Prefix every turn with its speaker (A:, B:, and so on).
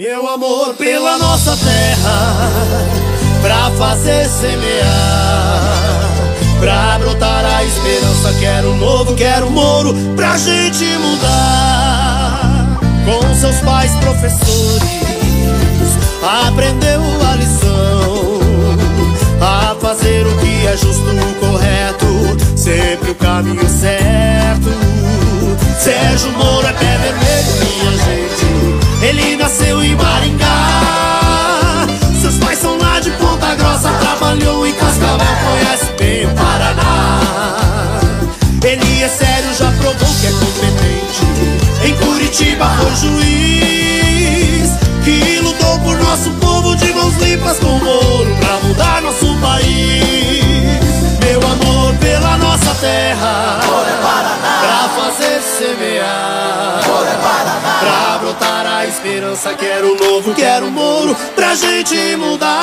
A: Meu amor pela nossa terra, pra fazer semear, pra brotar a esperança. Quero novo, quero moro pra gente mudar. Com seus pais professores, aprendeu a lição, a fazer o que é justo, correto, sempre o caminho certo. Sério, já provou que é competente. Em Curitiba foi juiz. Que lutou por nosso povo de mãos limpas com Moro. Pra mudar nosso país. Meu amor pela nossa terra. Pra fazer semear. Pra brotar a esperança, quero novo, quero um muro pra gente mudar.